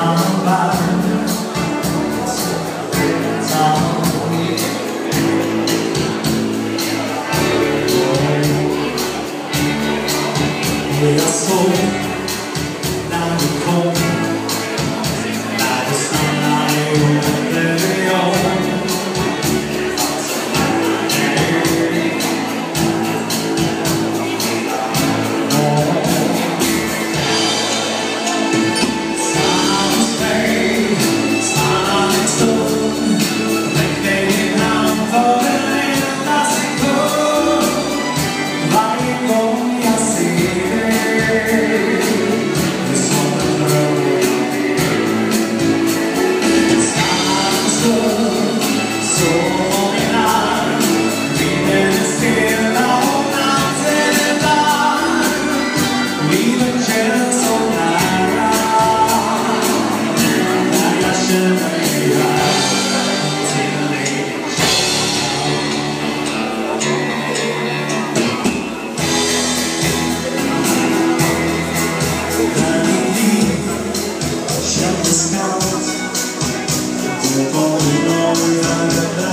all about It's all soul Hallelujah.